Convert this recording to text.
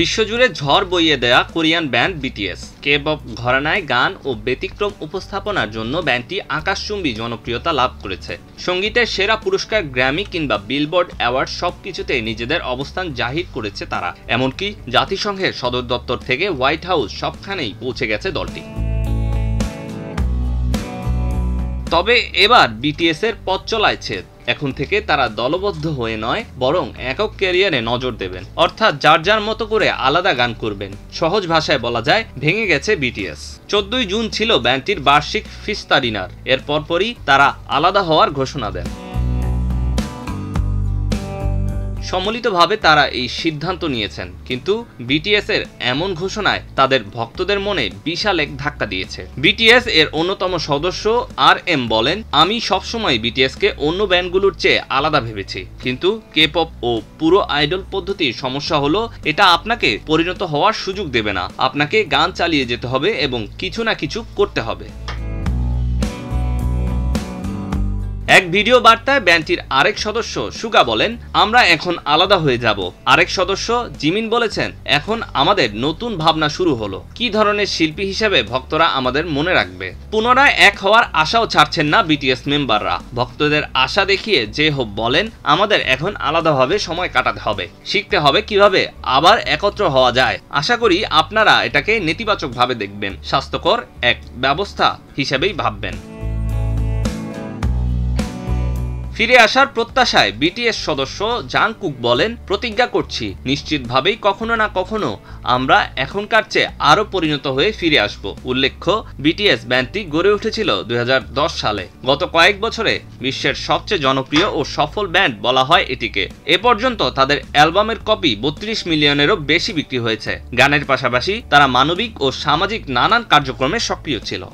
বিশ্বজুড়ে ঝড় বইয়ে দেয়া কোরিয়ান ব্যান্ড বিটিএস। কে ঘরানায় গান ও ব্যতিক্রম উপস্থাপনার জন্য ব্যান্ডটি আকাশচুম্বী জনপ্রিয়তা লাভ করেছে। সঙ্গীতের সেরা পুরস্কার, গ্র্যামি কিংবা বিলবোর্ড অ্যাওয়ার্ড সবকিছুতে নিজেদের অবস্থান জাহির করেছে তারা। এমনকি জাতিসংঘের সদর দপ্তর থেকে হোয়াইট হাউস সবখানেই পৌঁছে গেছে দলটি। তবে এবার বিটিএস এর পথ চলায় ছেদ। এখন থেকে তারা দলবদ্ধ হয়ে নয়, বরং একক ক্যারিয়ারে নজর দেবেন। অর্থাৎ যার যার মতো করে আলাদা গান করবেন। সহজ ভাষায় বলা যায়, ভেঙে গেছে বিটিএস চোদ্দই জুন ছিল ব্যান্ডটির বার্ষিক ফিস্তারিনার। এর পরপরই তারা আলাদা হওয়ার ঘোষণা দেন। সম্মিলিতভাবে তারা এই সিদ্ধান্ত নিয়েছেন। কিন্তু বিটিএস এর এমন ঘোষণায় তাদের ভক্তদের মনে বিশাল এক ধাক্কা দিয়েছে। বিটিএস এর অন্যতম সদস্য আর এম বলেন, আমি সবসময় বিটিএস কে অন্য ব্যান্ডগুলোর চেয়ে আলাদা ভেবেছি। কিন্তু কে পপ ও পুরো আইডল পদ্ধতির সমস্যা হলো, এটা আপনাকে পরিণত হওয়ার সুযোগ দেবে না। আপনাকে গান চালিয়ে যেতে হবে এবং কিছু না কিছু করতে হবে। এক ভিডিও বার্তায় ব্যান্ডটির আরেক সদস্য সুগা বলেন, আমরা এখন আলাদা হয়ে যাব। আরেক সদস্য জিমিন বলেছেন, এখন আমাদের নতুন ভাবনা শুরু হলো। কি ধরনের শিল্পী হিসেবে ভক্তরা আমাদের মনে রাখবে? পুনরায় এক হওয়ার আশাও ছাড়ছেন না বিটিএস মেম্বাররা। ভক্তদের আশা দেখিয়ে যে হোপ বলেন, আমাদের এখন আলাদাভাবে সময় কাটাতে হবে। শিখতে হবে কীভাবে আবার একত্র হওয়া যায়। আশা করি আপনারা এটাকে নেতিবাচকভাবে দেখবেন। স্বাস্থ্যকর এক ব্যবস্থা হিসেবেই ভাববেন। ফিরে আসার প্রত্যাশায় বিটিএস সদস্য জাংকুক বলেন, প্রতিজ্ঞা করছি, নিশ্চিতভাবেই কখনো না কখনো আমরা এখনকার চেয়ে আরও পরিণত হয়ে ফিরে আসব। উল্লেখ্য, বিটিএস ব্যান্ডটি গড়ে উঠেছিল দুই হাজার দশ সালে। গত কয়েক বছরে বিশ্বের সবচেয়ে জনপ্রিয় ও সফল ব্যান্ড বলা হয় এটিকে। এ পর্যন্ত তাদের অ্যালবামের কপি বত্রিশ মিলিয়নেরও বেশি বিক্রি হয়েছে। গানের পাশাপাশি তারা মানবিক ও সামাজিক নানান কার্যক্রমে সক্রিয় ছিল।